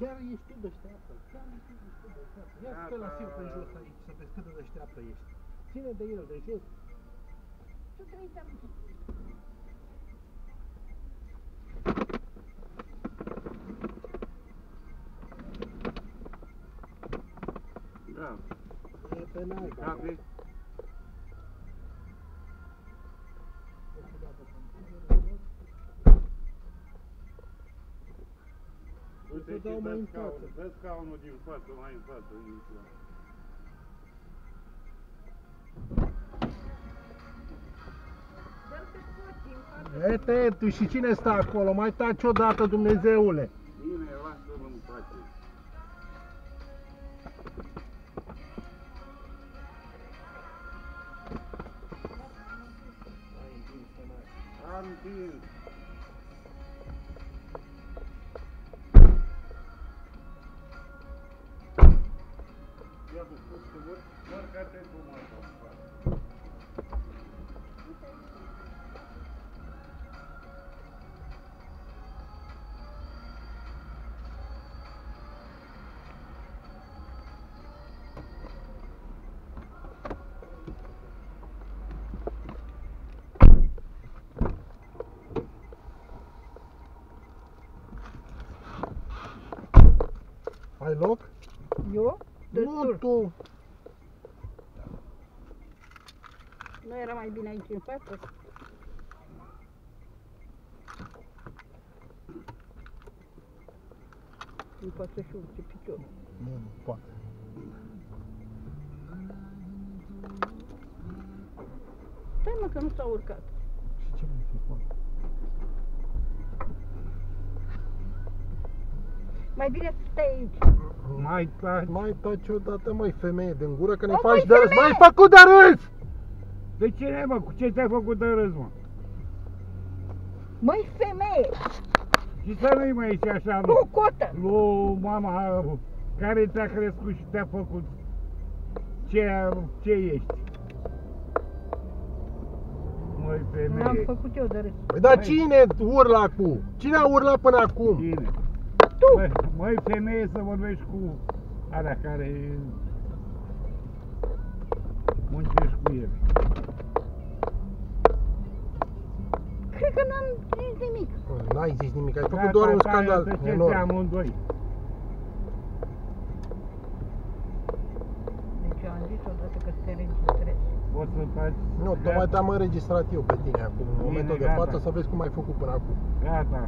Chiar ești tu deșteaptă, chiar ești tu deșteaptă. Ia Gata. stă la silpă în jos aici să vezi cât de deșteaptă ești. Ține de el, de jos. Ce trebuie să Da. E pe naiba. Uite Să și dau mai dă în scaunul, față. dă scaunul din față, mai în față, nici la. Ete, tu și cine stă acolo? Mai taci odată, Dumnezeule. Doar ca te frumos. Ai loc? Eu? Nu Destul. tu. Nu era mai bine aici în față? Nu poate să-și urce piciorul. Nu, nu poate. Stai mă că nu s-a urcat. Și ce mai fi poate? Mai bine să stai aici. Mai taci. Mai taci odată, măi, femeie din gură, că ne O, faci măi, de râs. femeie! M-ai făcut de râs! De cine, mă? Cu ce te-ai făcut de râs, mă? Măi femeie, Și să nu-i mai ești așa, cu nu? cotă. Lui mama care ți-a crescut și te-a făcut ce, ce ești. Măi, N-am femeie. făcut eu de râs. Păi dar Măi. cine urla acum? Cine a urlat până acum? Bine. Tu! Măi, măi, femeie, să vorbești cu alea care muncești cu el. Cred că n-am zis nimic. N-ai zis nimic, ai făcut Gata, doar un gata, scandal tăceți enorm. amândoi. Deci eu am zis odată că te înregistrezi. Poți să faci... Nu, tocmai te-am înregistrat eu pe tine acum, în Bine, momentul de gata. față, să vezi cum ai făcut până acum. Gata.